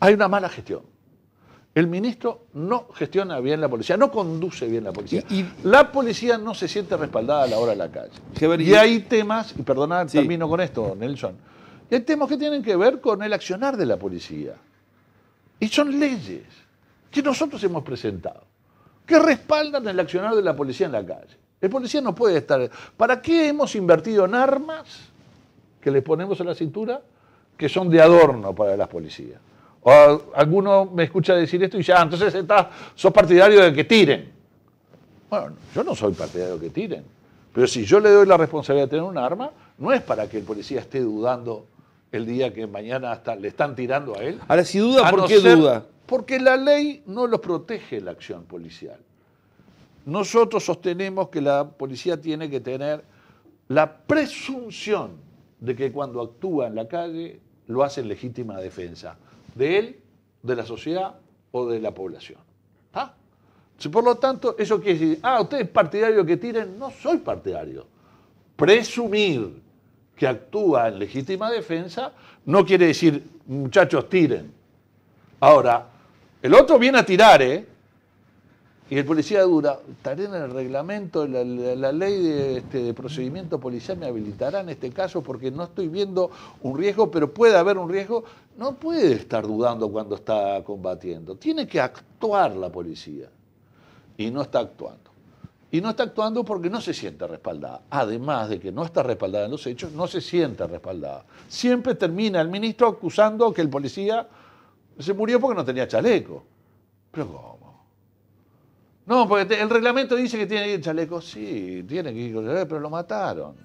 hay una mala gestión. El ministro no gestiona bien la policía, no conduce bien la policía. Y- y- la policía no se siente respaldada a la hora de la calle. Y y- hay temas, y perdona, Sí. termino con esto, Nelson. Y hay temas que tienen que ver con el accionar de la policía. Y son leyes que nosotros hemos presentado, que respaldan el accionar de la policía en la calle. El policía no puede estar... ¿Para qué hemos invertido en armas que le ponemos a la cintura que son de adorno para las policías? O alguno me escucha decir esto y ah, entonces estás, sos partidario de que tiren. Bueno, yo no soy partidario de que tiren. Pero si yo le doy la responsabilidad de tener un arma, no es para que el policía esté dudando el día que mañana hasta le están tirando a él. Ahora, si duda, A ¿por no qué ser- duda? Porque la ley no los protege la acción policial. Nosotros sostenemos que la policía tiene que tener la presunción de que cuando actúa en la calle lo hace en legítima defensa de él, de la sociedad o de la población. ¿Está? Si por lo tanto, eso quiere decir, ah, usted es partidario que tiren, no soy partidario. Presumir que actúa en legítima defensa no quiere decir, muchachos, tiren. Ahora, el otro viene a tirar, ¿eh? Y el policía dura, estaré en el reglamento, la, la- ley de, este, de procedimiento policial me habilitará en este caso porque no estoy viendo un riesgo, pero puede haber un riesgo. No puede estar dudando cuando está combatiendo. Tiene que actuar la policía. Y no está actuando. Y no está actuando porque no se siente respaldada. Además de que no está respaldada en los hechos, no se siente respaldada. Siempre termina el ministro acusando que el policía se murió porque no tenía chaleco. ¿Pero cómo? No, porque el reglamento dice que tiene que ir chaleco. Sí, tiene que ir con chaleco, pero lo mataron.